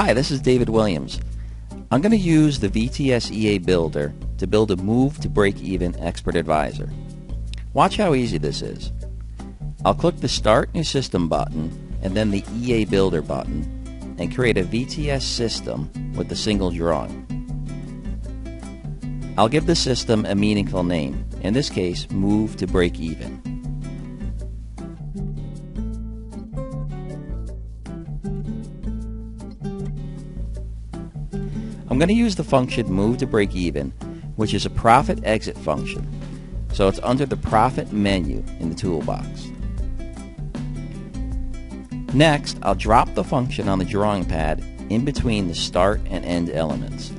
Hi, this is David Williams. I'm going to use the VTS EA Builder to build a move to break even expert advisor. Watch how easy this is. I'll click the Start New System button and then the EA Builder button and create a VTS system with a single drawing. I'll give the system a meaningful name, in this case, Move to Break Even. I'm going to use the function move to break even, which is a profit exit function. So it's under the profit menu in the toolbox. Next, I'll drop the function on the drawing pad in between the start and end elements.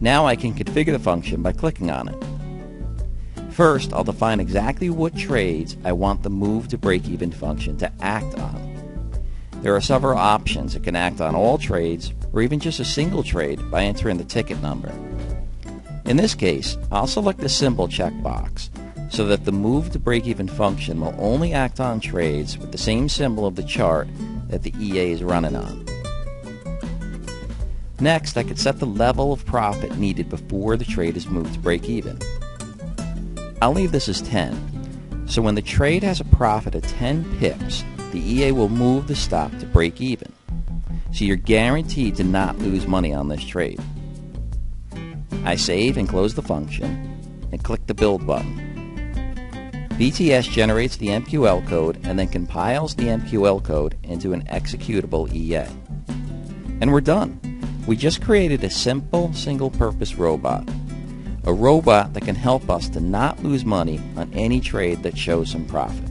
Now I can configure the function by clicking on it. First, I'll define exactly what trades I want the move to break even function to act on. There are several options. that can act on all trades or even just a single trade by entering the ticket number. In this case, I'll select the symbol checkbox so that the move to break even function will only act on trades with the same symbol of the chart that the EA is running on. Next, I could set the level of profit needed before the trade is moved to break even. I'll leave this as 10, so when the trade has a profit of 10 pips, the EA will move the stop to break even. So you're guaranteed to not lose money on this trade. I save and close the function and click the build button. VTS generates the MQL code and then compiles the MQL code into an executable EA. And we're done. We just created a simple single-purpose robot. A robot that can help us to not lose money on any trade that shows some profit.